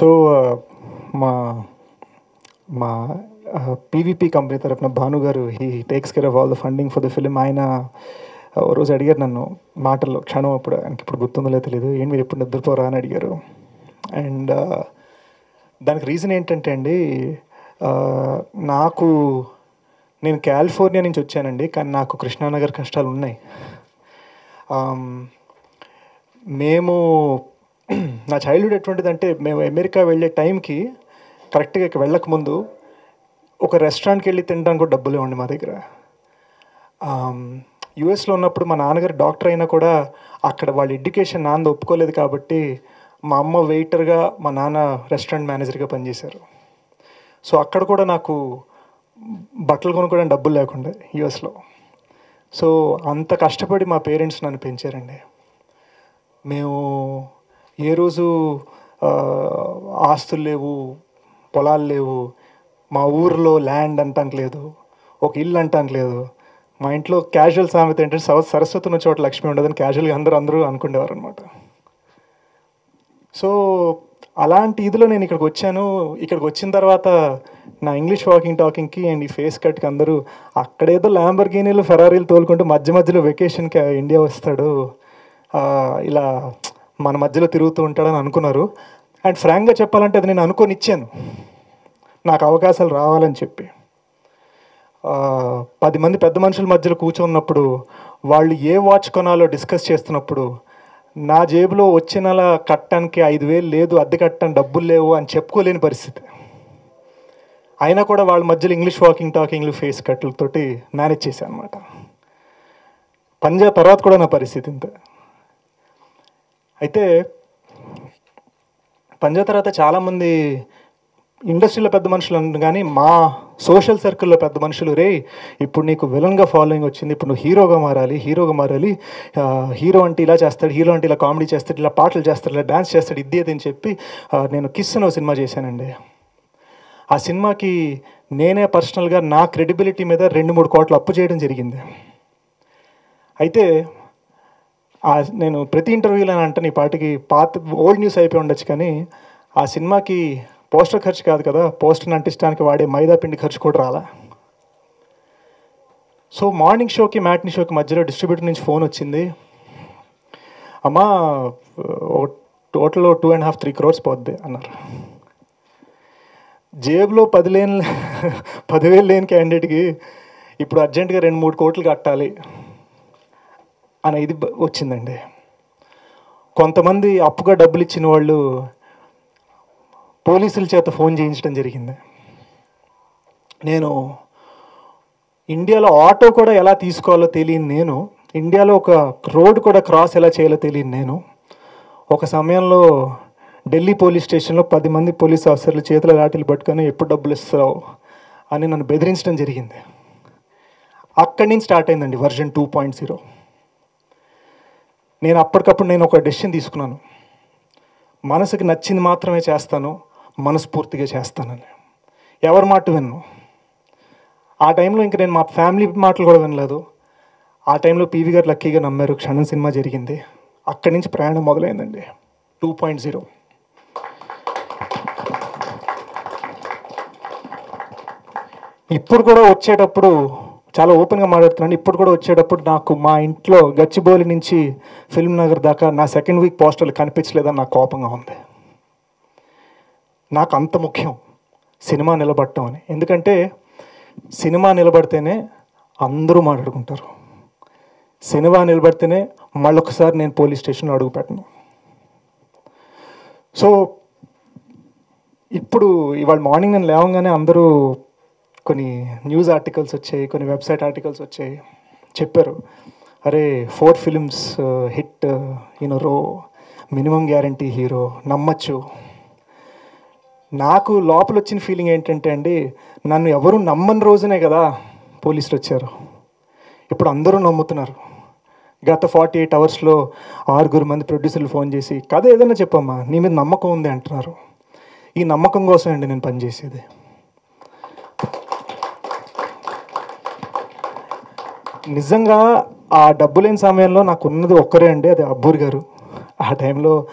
So మా మా PVP company తరపున Bhanu garu he takes care of all the funding for the film ఆయన ఓ రోజు అడిగారు నన్ను మాటల్లో క్షణం అప్పుడు ఆయనకి ఇప్పుడు గుర్తుందో తెలియదు ఏంటి మీరు ఎప్పుడు నిద్రపోరా? అని అడిగారు. అండ్ దానికి రీజన్ ఏంటంటే అండి నాకు నేను కాలిఫోర్నియా నుంచి వచ్చానండి కానీ నాకు కృష్ణానగర్ కష్టాలు ఉన్నాయి మేము నా చైల్డ్హుడ్ ఎటువంటిదంటే మేము అమెరికా వెళ్ళే టైంకి కరెక్ట్గా ఇక్కడ వెళ్ళకముందు ఒక రెస్టారెంట్కి వెళ్ళి తినడానికి కూడా డబ్బులు ఇవ్వండి మా దగ్గర. యుఎస్లో ఉన్నప్పుడు మా నాన్నగారు డాక్టర్ అయినా కూడా అక్కడ వాళ్ళ ఎడ్యుకేషన్ నాన్న ఒప్పుకోలేదు కాబట్టి మా అమ్మ వెయిటర్గా మా నాన్న రెస్టారెంట్ మేనేజర్గా పనిచేశారు. సో అక్కడ కూడా నాకు బట్టలు కొనుక్కోవడానికి డబ్బులు లేకుండా యుఎస్లో సో అంత కష్టపడి మా పేరెంట్స్ నన్ను పెంచారండి. మేము ఏ రోజు ఆస్తులు లేవు పొలాలు లేవు మా ఊర్లో ల్యాండ్ అంటానికి లేదు ఒక ఇల్లు అంటానికి లేదు మా ఇంట్లో క్యాజువల్ సామెత ఏంటంటే సవ సరస్వతి ఉన్న చోట లక్ష్మి ఉండదని క్యాజువల్గా అందరూ అందరూ అనుకునేవారు అనమాట సో అలాంటి ఇదిలో నేను ఇక్కడికి వచ్చాను. ఇక్కడికి వచ్చిన తర్వాత నా ఇంగ్లీష్ వాకింగ్ టాకింగ్కి అండ్ ఈ ఫేస్ కట్కి అందరూ అక్కడేదో ల్యాంబర్గినీలు ఫెరారీలు తోలుకుంటూ మధ్య మధ్యలో వెకేషన్కి ఇండియా వస్తాడు. ఇలా మన మధ్యలో తిరుగుతూ ఉంటాడని అనుకున్నారు. అండ్ ఫ్రాంక్గా చెప్పాలంటే అది నేను అనుకొని ఇచ్చాను నాకు అవకాశాలు రావాలని చెప్పి. పది మంది పెద్ద మనుషుల మధ్యలో కూర్చున్నప్పుడు వాళ్ళు ఏ వాచ్ కొనాలో డిస్కస్ చేస్తున్నప్పుడు నా జేబులో వచ్చే నెల కట్టడానికి ఐదు వేలు లేదు అద్దె కట్టడానికి డబ్బులు లేవు అని చెప్పుకోలేని పరిస్థితి. అయినా కూడా వాళ్ళ మధ్యలో ఇంగ్లీష్ వాకింగ్ టాకింగ్లు ఫేస్ కట్లతోటి మేనేజ్ చేశాను అనమాట పంజా తర్వాత కూడా నా పరిస్థితి ఇంతే. అయితే పంజా తర్వాత చాలామంది ఇండస్ట్రీలో పెద్ద మనుషులు కానీ మా సోషల్ సర్కిల్లో పెద్ద మనుషులు రే ఇప్పుడు నీకు విలన్గా ఫాలోయింగ్ వచ్చింది ఇప్పుడు నువ్వు హీరోగా మారాలి హీరోగా మారాలి హీరో అంటే ఇలా చేస్తాడు హీరో అంటే ఇలా కామెడీ చేస్తాడు ఇలా పాటలు చేస్తాడు ఇలా డ్యాన్స్ చేస్తాడు ఇది అని చెప్పి నేను కిస్ అని సినిమా చేశానండి. ఆ సినిమాకి నేనే పర్సనల్గా నా క్రెడిబిలిటీ మీద రెండు మూడు కోట్లు అప్పు చేయడం జరిగింది. అయితే నేను ప్రతి ఇంటర్వ్యూలో అంటే ఈ పాటికి పాత ఓల్డ్ న్యూస్ అయిపోయి ఉండొచ్చు కానీ ఆ సినిమాకి పోస్టర్ ఖర్చు కాదు కదా. పోస్టర్ని అంటించడానికి వాడే మైదా పిండి ఖర్చు కూడా రాలా. సో మార్నింగ్ షోకి మ్యాట్ని షోకి మధ్యలో డిస్ట్రిబ్యూటర్ నుంచి ఫోన్ వచ్చింది. అమ్మా total two and half three crores పోద్ది అన్నారు. జేబులో పది లేని పదివేలు లేని క్యాండిడేట్కి ఇప్పుడు అర్జెంటుగా రెండు మూడు కోట్లు కట్టాలి. అనే ఇది వచ్చిందండి. కొంతమంది అప్పుగా డబ్బులు ఇచ్చిన వాళ్ళు పోలీసుల చేత ఫోన్ చేయించడం జరిగింది. నేను ఇండియాలో ఆటో కూడా ఎలా తీసుకోవాలో తెలియని నేను ఇండియాలో ఒక రోడ్ కూడా క్రాస్ ఎలా చేయాలో తెలియని నేను ఒక సమయంలో ఢిల్లీ పోలీస్ స్టేషన్లో పది మంది పోలీస్ ఆఫీసర్లు చేతుల లాఠీలు పట్టుకొని ఎప్పుడు డబ్బులు ఇస్తావు? అని నన్ను బెదిరించడం జరిగింది. అక్కడి నుంచి స్టార్ట్ అయిందండి వర్జన్ టూ పాయింట్ జీరో. నేను అప్పటికప్పుడు నేను ఒక డెసిషన్ తీసుకున్నాను. మనసుకి నచ్చింది మాత్రమే చేస్తాను మనస్ఫూర్తిగా చేస్తానని. ఎవరి మాట విన్ను? ఆ టైంలో ఇంక నేను మా ఫ్యామిలీ మాటలు కూడా వినలేదు. ఆ టైంలో పీవీ గారు లక్కీగా నమ్మారు. క్షణం సినిమా జరిగింది. అక్కడి నుంచి ప్రయాణం మొదలైందండి. Two point zero. ఇప్పుడు కూడా వచ్చేటప్పుడు చాలా ఓపెన్గా మాట్లాడుతున్నాను. ఇప్పుడు కూడా వచ్చేటప్పుడు నాకు మా ఇంట్లో గచ్చిబౌలి నుంచి ఫిల్మ్ నగర్ దాకా నా సెకండ్ వీక్ పోస్టర్లు కనిపించలేదని నాకు కోపంగా ఉంది. నాకు అంత ముఖ్యం సినిమా నిలబడటం అని. ఎందుకంటే సినిమా నిలబడితేనే అందరూ మాట్లాడుకుంటారు. సినిమా నిలబడితేనే మళ్ళొకసారి నేను పోలీస్ స్టేషన్లో అడుగుపెట్టను సో ఇప్పుడు ఇవాళ మార్నింగ్ నేను లేవగానే అందరూ కొన్ని న్యూస్ ఆర్టికల్స్ వచ్చాయి కొన్ని వెబ్సైట్ ఆర్టికల్స్ వచ్చాయి. చెప్పారు అరే four films hit in row minimum guarantee hero నమ్మచ్చు. నాకు లోపల వచ్చిన ఫీలింగ్ ఏంటంటే అండి నన్ను ఎవరు నమ్మని రోజునే కదా పోలీసులు వచ్చారు. ఇప్పుడు అందరూ నమ్ముతున్నారు. గత ఫార్టీ ఎయిట్ అవర్స్లో ఆరుగురు మంది ప్రొడ్యూసర్లు ఫోన్ చేసి కథ ఏదైనా చెప్పమ్మా నీ మీద నమ్మకం ఉంది అంటున్నారు. ఈ నమ్మకం కోసం అండి నేను పనిచేసేది. నిజంగా ఆ డబ్బు లేని సమయంలో నాకు ఉన్నది ఒక్కరే అండి అది అబ్బూర్ గారు. ఆ టైంలో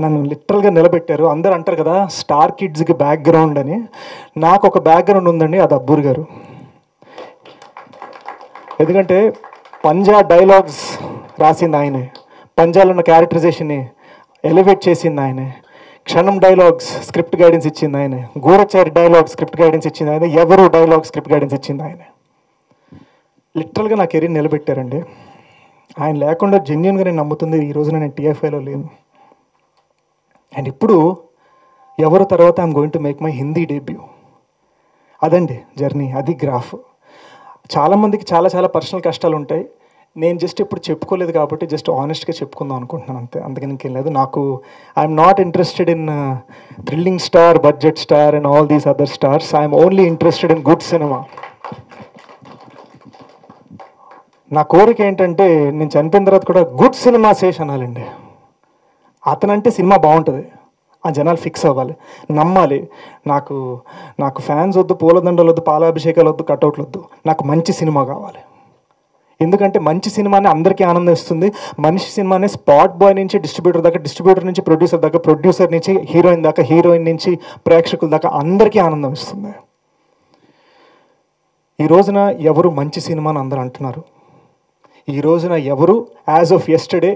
నన్ను లిటరల్గా నిలబెట్టారు. అందరు అంటారు కదా స్టార్ కిడ్స్కి బ్యాక్గ్రౌండ్ అని. నాకు ఒక బ్యాక్గ్రౌండ్ ఉందండి అది అబ్బూర్ గారు. ఎందుకంటే పంజా డైలాగ్స్ రాసింది ఆయనే. పంజాలో ఉన్న క్యారెక్టరైజేషన్ని ఎలివేట్ చేసింది ఆయనే. క్షణం డైలాగ్స్ స్క్రిప్ట్ గైడెన్స్ ఇచ్చింది ఆయనే. గూఢచారి డైలాగ్ స్క్రిప్ట్ గైడెన్స్ ఇచ్చింది ఆయన. ఎవరు డైలాగ్ స్క్రిప్ట్ గైడెన్స్ ఇచ్చింది ఆయనే. లిటరల్గా నా కెరీర్ నిలబెట్టారండి. ఆయన లేకుండా జెన్యున్గా నేను నమ్ముతుంది ఈ రోజున నేను టీఎఫ్ఐలో లేను. అండ్ ఇప్పుడు ఎవరు తర్వాత I'm going to make my Hindi debut అదండి జర్నీ అది గ్రాఫ్ చాలామందికి చాలా చాలా పర్సనల్ కష్టాలు ఉంటాయి. నేను జస్ట్ ఇప్పుడు చెప్పుకోలేదు కాబట్టి జస్ట్ ఆనెస్ట్గా చెప్పుకుందాం అనుకుంటున్నాను అంతే. అందుకని ఇంకేం లేదు. నాకు I'm not interested in thrilling star budget star and all these other stars I'm only interested in good cinema నా కోరిక ఏంటంటే నేను చనిపోయిన తర్వాత కూడా గుడ్ సినిమా శేష్ అనాలండి. అతనంటే సినిమా బాగుంటుంది. ఆ జనాలు ఫిక్స్ అవ్వాలి. నమ్మాలి. నాకు నాకు ఫ్యాన్స్ వద్దు పూలదండలు వద్దు పాలాభిషేకాలు వద్దు కట్అవుట్లు వద్దు. నాకు మంచి సినిమా కావాలి. ఎందుకంటే మంచి సినిమాని అందరికీ ఆనందం ఇస్తుంది. మనిషి సినిమానే స్పాట్ బాయ్ నుంచి డిస్ట్రిబ్యూటర్ దాకా డిస్ట్రిబ్యూటర్ నుంచి ప్రొడ్యూసర్ దాకా ప్రొడ్యూసర్ నుంచి హీరోయిన్ దాకా హీరోయిన్ నుంచి ప్రేక్షకుల దాకా అందరికీ ఆనందం ఇస్తుంది. ఈ రోజున ఎవరు మంచి సినిమా అని అందరూ అంటున్నారు? ఈ రోజున ఎవరు as of yesterday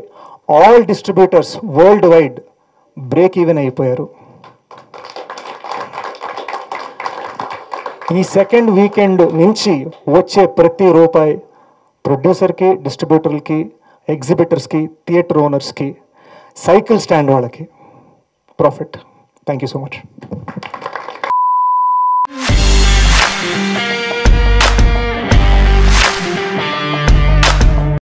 all distributors world wide break even అయిపోయారు. ఈ సెకండ్ వీకెండ్ నుంచి వచ్చే ప్రతి రూపాయి ప్రొడ్యూసర్కి డిస్ట్రిబ్యూటర్లకి ఎగ్జిబిటర్స్కి థియేటర్ ఓనర్స్కి సైకిల్ స్టాండ్ వాళ్ళకి. Profit thank you so much